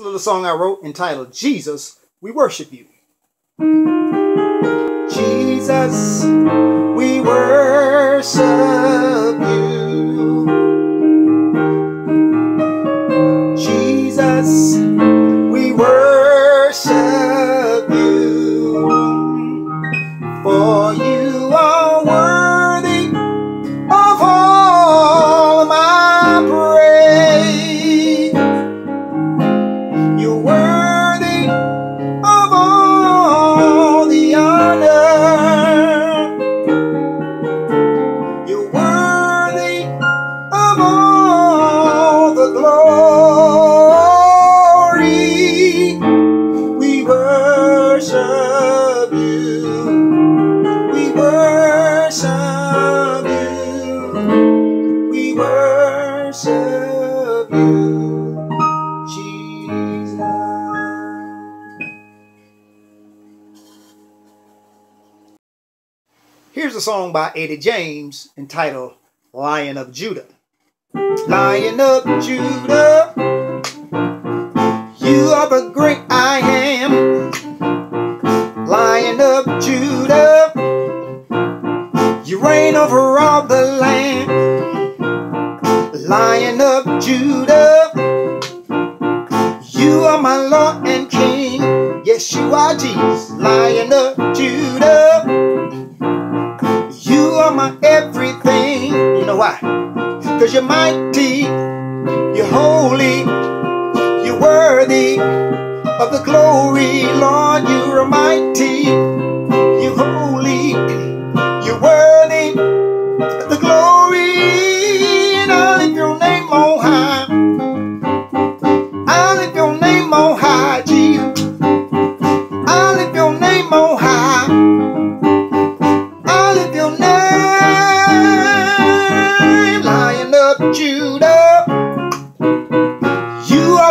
a little song I wrote entitled Jesus, We Worship You. Jesus, we worship You're worthy of all the honor. You're worthy of all the glory. We worship you. We worship you. We worship Here's a song by Eddie James entitled Lion of Judah. Lion of Judah, you are the great I am. Lion of Judah, you reign over all the land. Lion of Judah, you are my Lord and King. Yes, you are Jesus, Lion of Judah. You are my everything. You know why? Because you're mighty, you're holy, you're worthy of the glory. Lord, you're mighty,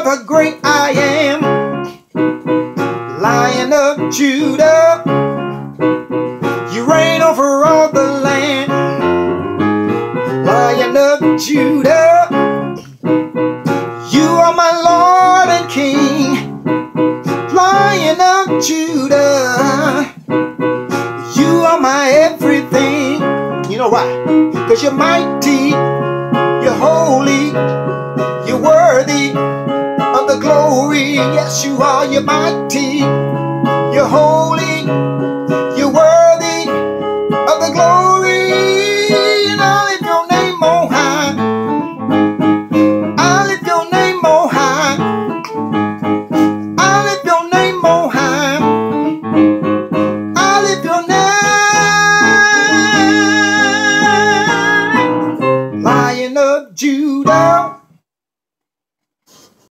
the great I am, Lion of Judah. You reign over all the land, Lion of Judah. You are my Lord and King, Lion of Judah. You are my everything. You know why? Because you're mighty, you're holy, Yes, you are. You're mighty, you're holy, you're worthy of the glory. And I lift your name on high. I lift your name on high. I lift your name on high. I lift your name, Lion of Judah.